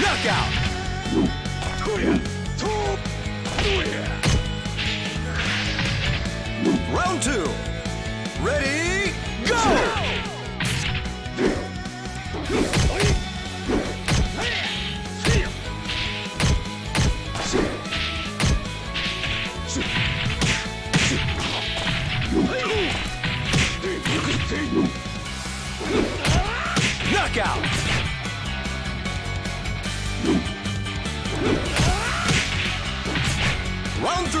Knockout! Round two. Ready, go! Knockout!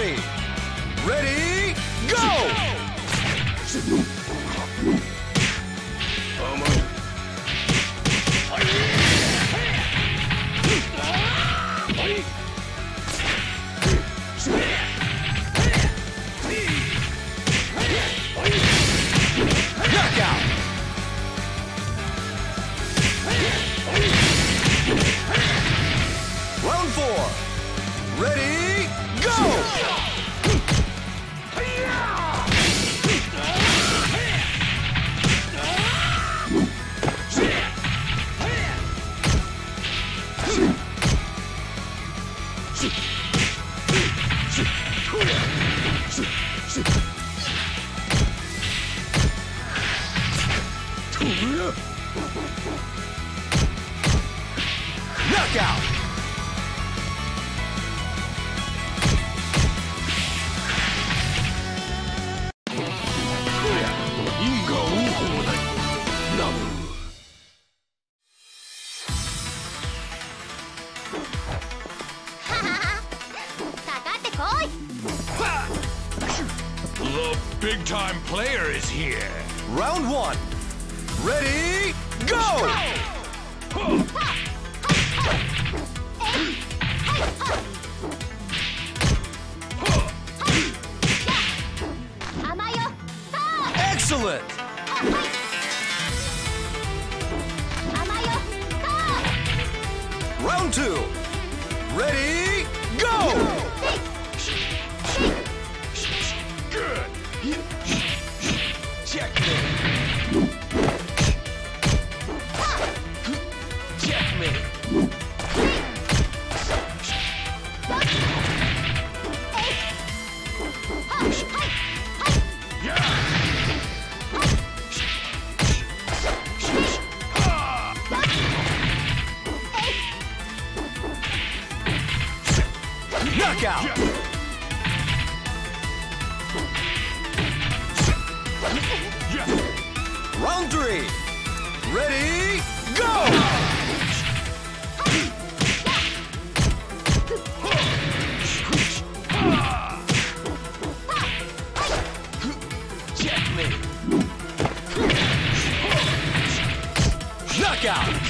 three. Ready, go! knockout. The big time player is here. Round one. Ready, go! Excellent! Round two. Ready? Knockout! Round three. Ready, go! knockout.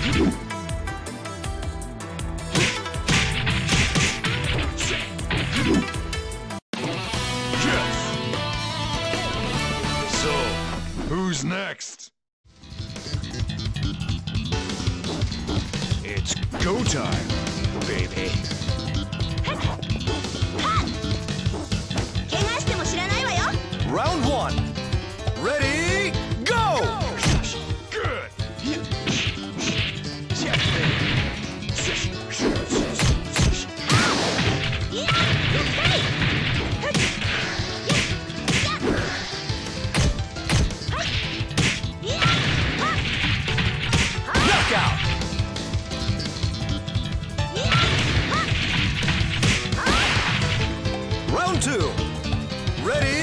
Ready?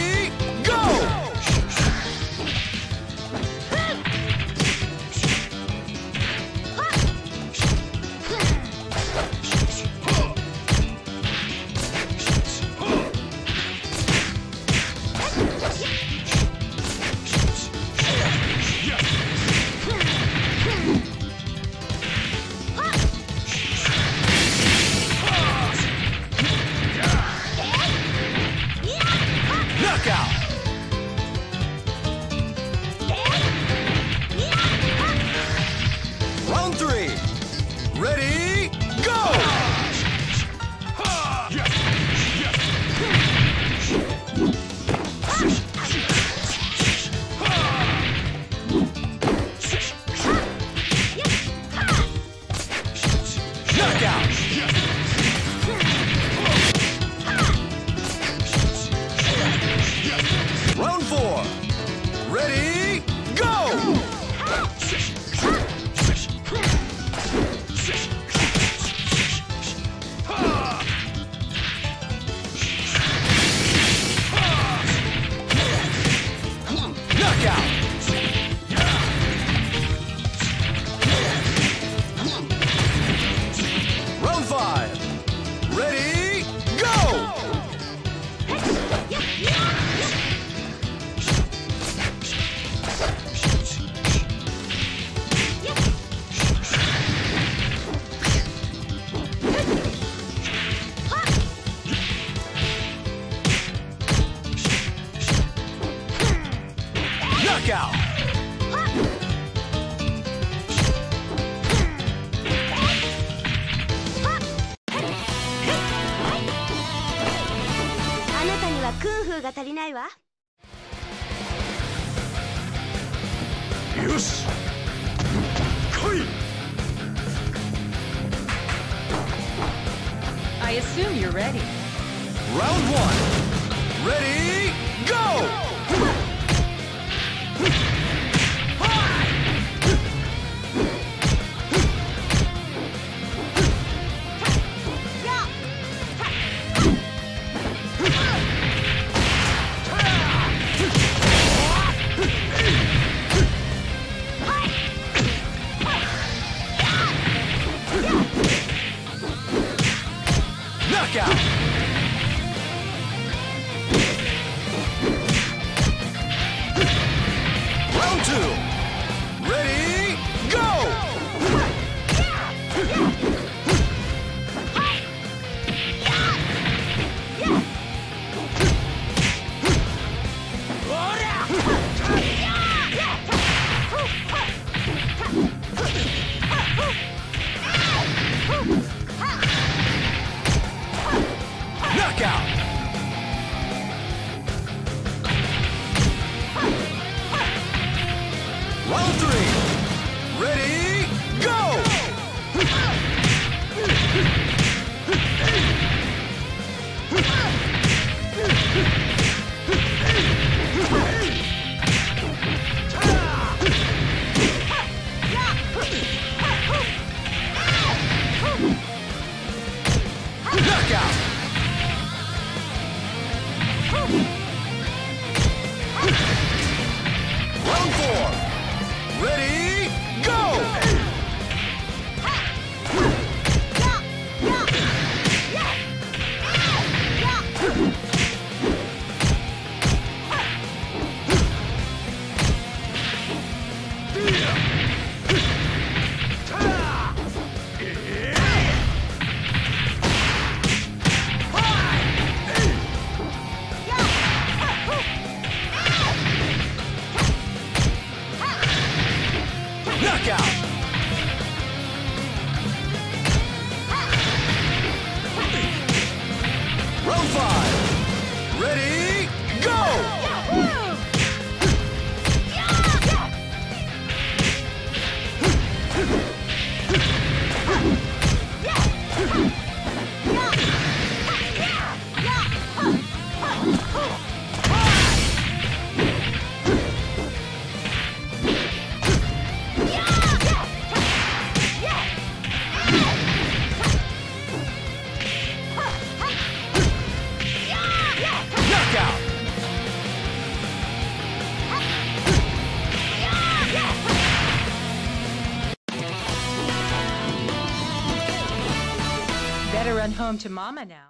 たにはクンフーが足りないわよし来い I assume you're ready. Round one. Ready, go! home to mama now.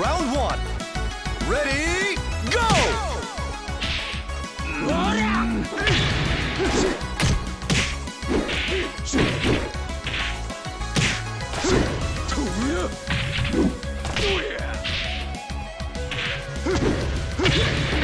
Round one. Ready, go! Yeah. Yeah.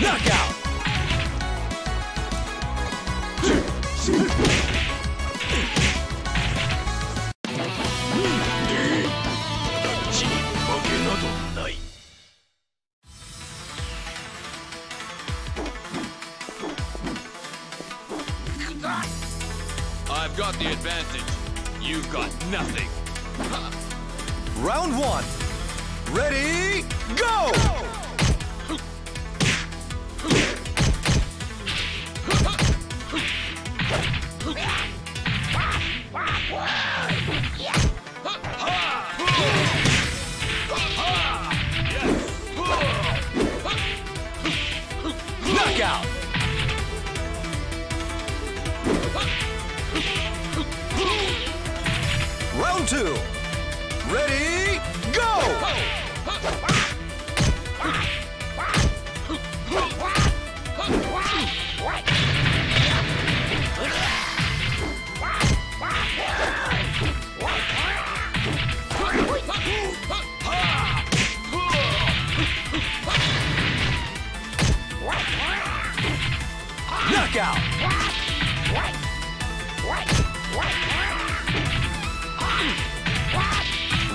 Knockout!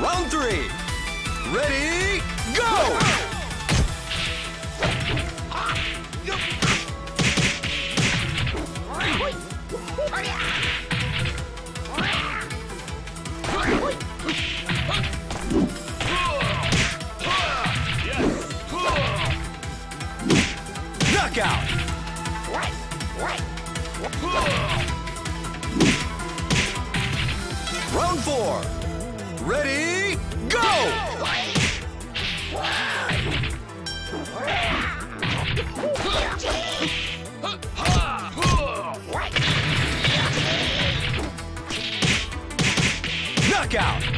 Round three. Ready, go! Knockout! Round four. Ready, go! Knockout!